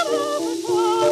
Oh,